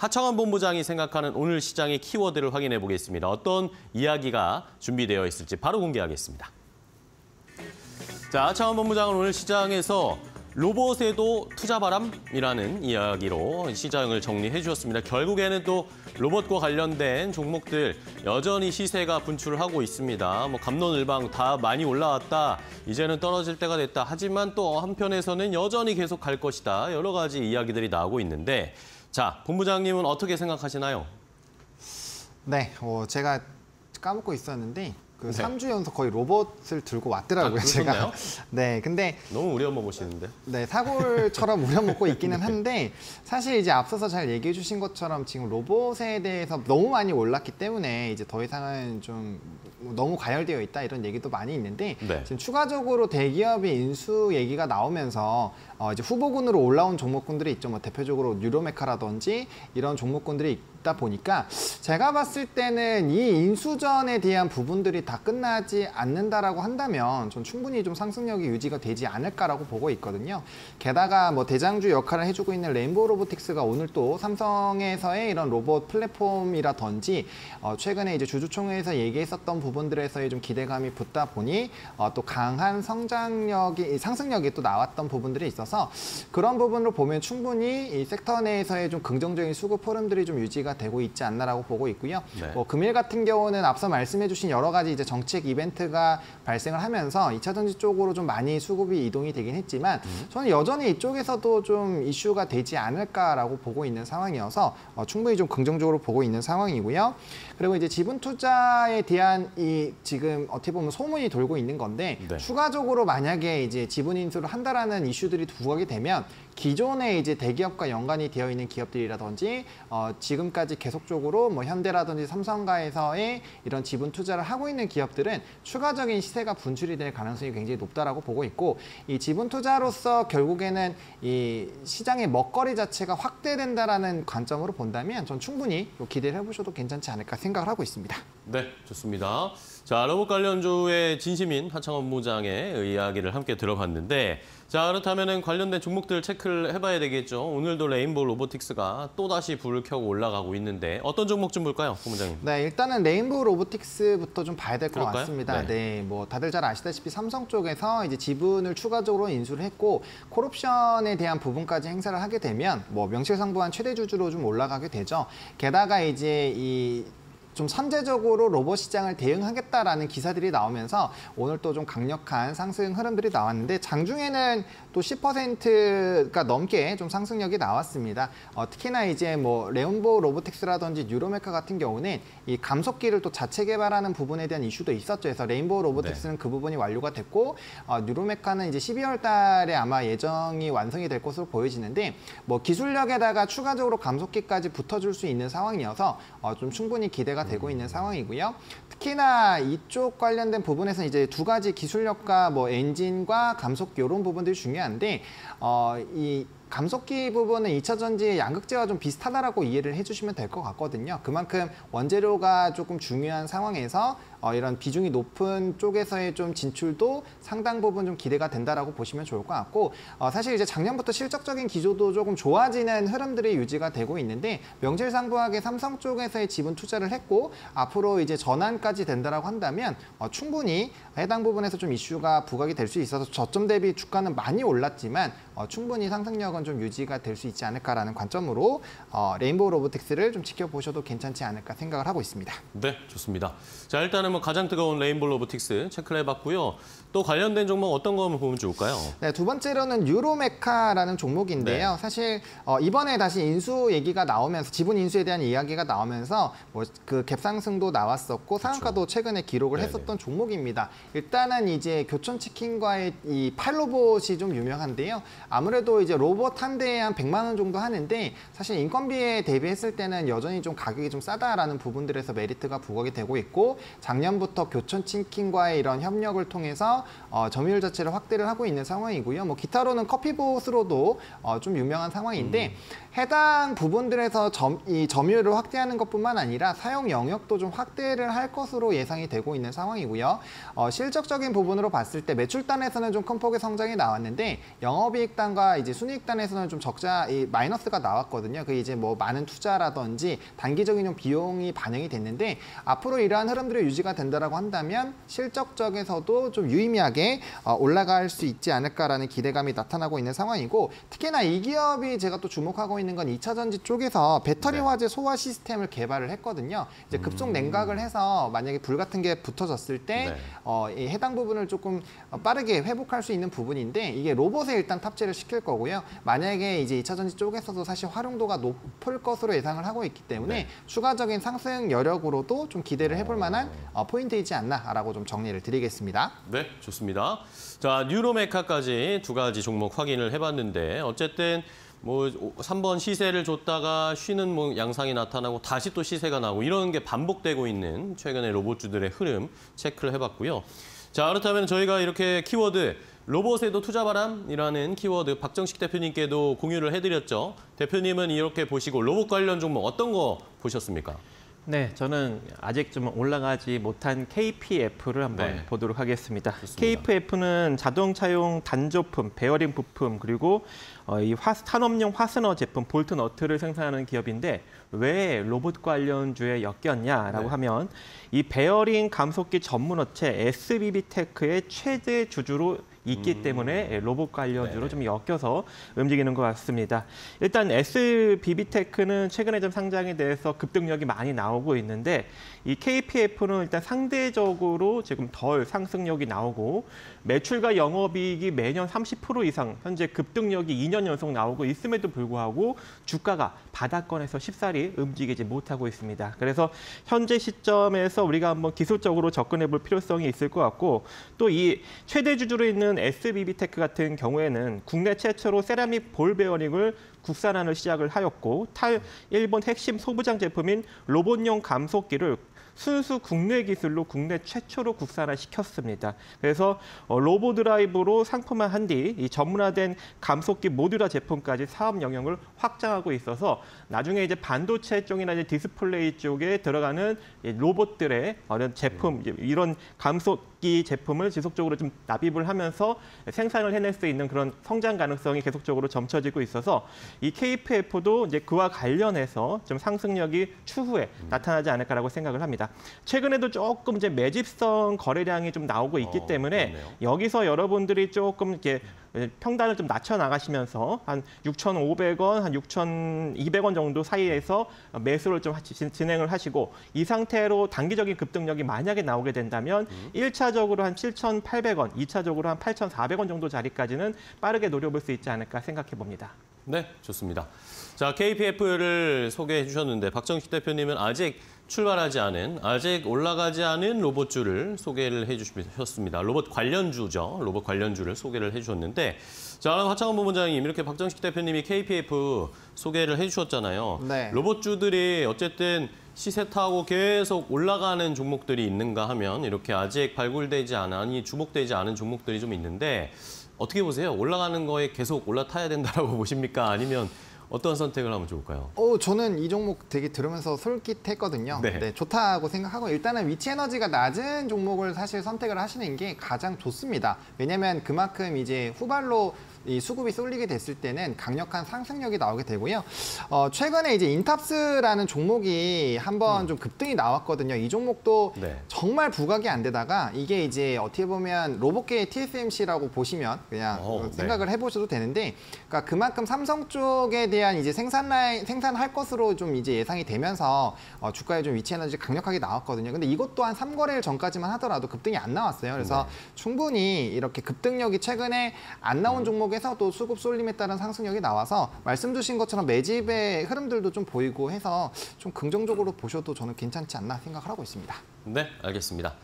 하창원 본부장이 생각하는 오늘 시장의 키워드를 확인해 보겠습니다. 어떤 이야기가 준비되어 있을지 바로 공개하겠습니다. 자, 하창원 본부장은 오늘 시장에서 로봇에도 투자 바람이라는 이야기로 시장을 정리해 주셨습니다. 결국에는 또 로봇과 관련된 종목들 여전히 시세가 분출을 하고 있습니다. 뭐 감론을방 다 많이 올라왔다. 이제는 떨어질 때가 됐다. 하지만 또 한편에서는 여전히 계속 갈 것이다. 여러 가지 이야기들이 나오고 있는데 자, 본부장님은 어떻게 생각하시나요? 네, 어, 제가 까먹고 있었는데 그 네. 3주 연속 거의 로봇을 들고 왔더라고요, 아, 제가. 네, 근데 너무 우려먹 보시는데. 네, 사골처럼 우려먹고 네. 있기는 한데 사실 이제 앞서서 잘 얘기해 주신 것처럼 지금 로봇에 대해서 너무 많이 올랐기 때문에 이제 더 이상은 좀 너무 과열되어 있다 이런 얘기도 많이 있는데 네. 지금 추가적으로 대기업의 인수 얘기가 나오면서 어 이제 후보군으로 올라온 종목군들이 있죠. 뭐 대표적으로 뉴로메카라든지 이런 종목군들이 있다 보니까 제가 봤을 때는 이 인수전에 대한 부분들이 다 끝나지 않는다라고 한다면 전 충분히 좀 상승력이 유지가 되지 않을까라고 보고 있거든요. 게다가 뭐 대장주 역할을 해주고 있는 레인보우 로보틱스가 오늘 또 삼성에서의 이런 로봇 플랫폼이라든지 어 최근에 이제 주주총회에서 얘기했었던 부분들에서의 좀 기대감이 붙다 보니 어 또 강한 성장력이 상승력이 또 나왔던 부분들이 있어서 그런 부분으로 보면 충분히 이 섹터 내에서의 좀 긍정적인 수급 흐름들이 좀 유지가 되고 있지 않나라고 보고 있고요. 네. 뭐 금일 같은 경우는 앞서 말씀해주신 여러 가지 이제 정책 이벤트가 발생을 하면서 2차 전지 쪽으로 좀 많이 수급이 이동이 되긴 했지만 저는 여전히 이쪽에서도 좀 이슈가 되지 않을까라고 보고 있는 상황이어서 어, 충분히 좀 긍정적으로 보고 있는 상황이고요. 그리고 이제 지분 투자에 대한 이 지금 어떻게 보면 소문이 돌고 있는 건데 네. 추가적으로 만약에 이제 지분 인수를 한다라는 이슈들이 부각이 되면 기존에 이제 대기업과 연관이 되어 있는 기업들이라든지 어, 지금까지 계속적으로 뭐 현대라든지 삼성가에서의 이런 지분 투자를 하고 있는 기업들은 추가적인 시세가 분출이 될 가능성이 굉장히 높다라고 보고 있고 이 지분 투자로서 결국에는 이 시장의 먹거리 자체가 확대된다라는 관점으로 본다면 전 충분히 뭐 기대를 해보셔도 괜찮지 않을까 생각을 하고 있습니다. 네, 좋습니다. 자, 로봇 관련주의 진심인 하창원 부장의 이야기를 함께 들어봤는데 자, 그렇다면 관련된 종목들 체크를 해봐야 되겠죠. 오늘도 레인보우 로보틱스가 또다시 불을 켜고 올라가고 있는데 어떤 종목 좀 볼까요, 본부장님? 네, 일단은 레인보우 로보틱스부터 좀 봐야 될 것? 같습니다. 네. 네. 뭐 다들 잘 아시다시피 삼성 쪽에서 이제 지분을 추가적으로 인수를 했고 콜옵션에 대한 부분까지 행사를 하게 되면 뭐 명실상부한 최대 주주로 좀 올라가게 되죠. 게다가 이제 이 좀 선제적으로 로봇 시장을 대응하겠다라는 기사들이 나오면서 오늘 또 좀 강력한 상승 흐름들이 나왔는데 장중에는 또 10%가 넘게 좀 상승력이 나왔습니다. 어, 특히나 이제 뭐 레온보 로보틱스라든지 뉴로메카 같은 경우는 이 감속기를 또 자체 개발하는 부분에 대한 이슈도 있었죠. 그래서 레인보우 로보틱스는 그 부분이 완료가 됐고 어, 뉴로메카는 이제 12월 달에 아마 예정이 완성이 될 것으로 보여지는데 뭐 기술력에다가 추가적으로 감속기까지 붙어줄 수 있는 상황이어서 어, 좀 충분히 기대가 되고 있는 상황이고요. 특히나 이쪽 관련된 부분에서 이제 두 가지 기술력과 뭐 엔진과 감속기 이런 부분들이 중요한데 어, 이 감속기 부분은 2차 전지의 양극재와 좀 비슷하다라고 이해를 해주시면 될 것 같거든요. 그만큼 원재료가 조금 중요한 상황에서 어, 이런 비중이 높은 쪽에서의 좀 진출도 상당 부분 좀 기대가 된다라고 보시면 좋을 것 같고 어, 사실 이제 작년부터 실적적인 기조도 조금 좋아지는 흐름들이 유지가 되고 있는데 명실상부하게 삼성 쪽에서의 지분 투자를 했고 앞으로 이제 전환까지 된다라고 한다면 어, 충분히 해당 부분에서 좀 이슈가 부각이 될 수 있어서 저점 대비 주가는 많이 올랐지만 어, 충분히 상승력은 좀 유지가 될 수 있지 않을까라는 관점으로 어, 레인보우 로보틱스를 좀 지켜보셔도 괜찮지 않을까 생각을 하고 있습니다. 네, 좋습니다. 자, 일단은 뭐 가장 뜨거운 레인보우 로보틱스 체크를 해봤고요. 또 관련된 종목 어떤 거 보면 좋을까요? 네, 두 번째로는 뉴로메카라는 종목인데요. 네. 사실 어, 이번에 다시 인수 얘기가 나오면서 지분 인수에 대한 이야기가 나오면서 뭐 그 갭상승도 나왔었고 상한가도 최근에 기록을 네네. 했었던 종목입니다. 일단은 이제 교촌 치킨과의 이 팔로봇이 좀 유명한데요. 아무래도 이제 로봇 한 대에 한 100만 원 정도 하는데 사실 인건비에 대비했을 때는 여전히 좀 가격이 좀 싸다라는 부분들에서 메리트가 부각이 되고 있고 작년부터 교촌 치킨과의 이런 협력을 통해서 어, 점유율 자체를 확대를 하고 있는 상황이고요. 뭐 기타로는 커피봇으로도 어, 좀 유명한 상황인데 해당 부분들에서 점, 이 점유율을 확대하는 것뿐만 아니라 사용 영역도 좀 확대를 할 것으로 예상이 되고 있는 상황이고요. 어, 실적적인 부분으로 봤을 때 매출단에서는 좀 큰 폭의 성장이 나왔는데 영업이익 영업이익단과 이제 순이익단에서는 좀 적자, 이 마이너스가 나왔거든요. 그 이제 뭐 많은 투자라든지 단기적인 좀 비용이 반영이 됐는데 앞으로 이러한 흐름들이 유지가 된다라고 한다면 실적적에서도 좀 유의미하게 어, 올라갈 수 있지 않을까라는 기대감이 나타나고 있는 상황이고 특히나 이 기업이 제가 또 주목하고 있는 건 2차 전지 쪽에서 배터리 네. 화재 소화 시스템을 개발을 했거든요. 이제 급속 냉각을 해서 만약에 불 같은 게 붙어졌을 때 네. 어, 이 해당 부분을 조금 어, 빠르게 회복할 수 있는 부분인데 이게 로봇에 일단 탑재를 시킬 거고요. 만약에 이제 2차 전지 쪽에서도 사실 활용도가 높을 것으로 예상을 하고 있기 때문에 네. 추가적인 상승 여력으로도 좀 기대를 해볼 만한 어, 포인트이지 않나라고 좀 정리를 드리겠습니다. 네, 좋습니다. 자, 뉴로메카까지 두 가지 종목 확인을 해봤는데 어쨌든 뭐 3번 시세를 줬다가 쉬는 뭐 양상이 나타나고 다시 또 시세가 나고 이런 게 반복되고 있는 최근의 로봇주들의 흐름 체크를 해봤고요. 자, 그렇다면 저희가 이렇게 키워드 로봇에도 투자 바람이라는 키워드 박정식 대표님께도 공유를 해드렸죠. 대표님은 이렇게 보시고 로봇 관련 종목 어떤 거 보셨습니까? 네, 저는 아직 좀 올라가지 못한 KPF를 한번 네. 보도록 하겠습니다. 좋습니다. KPF는 자동차용 단조품, 베어링 부품 그리고 어, 이 화, 산업용 화스너 제품 볼트 너트를 생산하는 기업인데 왜 로봇 관련주에 엮였냐라고 네. 하면 이 베어링 감속기 전문 업체 SBB테크의 최대 주주로 있기 때문에 로봇 관련주로 음. 네네. 좀 엮여서 움직이는 것 같습니다. 일단 SBB테크는 최근에 좀 상장에 대해서 급등력이 많이 나오고 있는데 이 KPF는 일단 상대적으로 지금 덜 상승력이 나오고 매출과 영업이익이 매년 30% 이상 현재 급등력이 2년 연속 나오고 있음에도 불구하고 주가가 바닥권에서 쉽사리 움직이지 못하고 있습니다. 그래서 현재 시점에서 우리가 한번 기술적으로 접근해 볼 필요성이 있을 것 같고 또 이 최대 주주로 있는 SBB테크 같은 경우에는 국내 최초로 세라믹 볼 베어링을 국산화를 시작을 하였고 탈 일본 핵심 소부장 제품인 로봇용 감속기를 순수 국내 기술로 국내 최초로 국산화 시켰습니다. 그래서 어, 로보 드라이브로 상품화한 뒤 이 전문화된 감속기 모듈화 제품까지 사업 영역을 확장하고 있어서 나중에 이제 반도체 쪽이나 이제 디스플레이 쪽에 들어가는 이 로봇들의 어떤 제품 이제 이런 감속기 제품을 지속적으로 좀 납입을 하면서 생산을 해낼 수 있는 그런 성장 가능성이 계속적으로 점쳐지고 있어서 이 KPF도 이제 그와 관련해서 좀 상승력이 추후에 나타나지 않을까라고 생각을 합니다. 최근에도 조금 이제 매집성 거래량이 좀 나오고 있기 어, 때문에 그렇네요. 여기서 여러분들이 조금 이렇게 평단을 좀 낮춰 나가시면서 한 6,500원, 한 6,200원 정도 사이에서 매수를 좀 진행을 하시고 이 상태로 단기적인 급등력이 만약에 나오게 된다면 음. 일 1차적으로 한 7,800원, 2차적으로 한 8,400원 정도 자리까지는 빠르게 노려볼 수 있지 않을까 생각해 봅니다. 네, 좋습니다. 자, KPF를 소개해 주셨는데 박정식 대표님은 아직 출발하지 않은, 아직 올라가지 않은 로봇주를 소개를 해 주셨습니다. 로봇 관련주죠. 로봇 관련주를 소개를 해 주셨는데 자, 화창원 부본장님 이렇게 박정식 대표님이 KPF 소개를 해 주셨잖아요. 네. 로봇주들이 어쨌든 시세 타고 계속 올라가는 종목들이 있는가 하면 이렇게 아직 발굴되지 않아, 아니 주목되지 않은 종목들이 좀 있는데 어떻게 보세요? 올라가는 거에 계속 올라타야 된다라고 보십니까? 아니면 어떤 선택을 하면 좋을까요? 어, 저는 이 종목 되게 들으면서 솔깃했거든요. 네. 네. 좋다고 생각하고 일단은 위치 에너지가 낮은 종목을 사실 선택을 하시는 게 가장 좋습니다. 왜냐하면 그만큼 이제 후발로 이 수급이 쏠리게 됐을 때는 강력한 상승력이 나오게 되고요. 어, 최근에 이제 인탑스라는 종목이 한번 좀 급등이 나왔거든요. 이 종목도 네. 정말 부각이 안 되다가 이게 이제 어떻게 보면 로봇계의 TSMC라고 보시면 그냥 어, 어, 네. 생각을 해보셔도 되는데, 그러니까 그만큼 삼성 쪽에 대한 이제 생산 라인 생산할 것으로 좀 이제 예상이 되면서 어, 주가에 좀 위치 에너지 강력하게 나왔거든요. 근데 이것도 한 3거래일 전까지만 하더라도 급등이 안 나왔어요. 그래서 충분히 이렇게 급등력이 최근에 안 나온 종목 에서 또 수급 쏠림에 따른 상승력이 나와서 말씀 주신 것처럼 매집의 흐름들도 좀 보이고 해서 좀 긍정적으로 보셔도 저는 괜찮지 않나 생각을 하고 있습니다. 네, 알겠습니다.